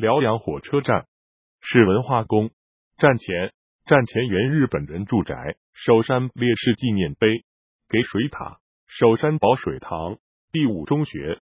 辽阳火车站是文化宫。站前站前原日本人住宅守山烈士纪念碑给水塔守山保水塘第五中学。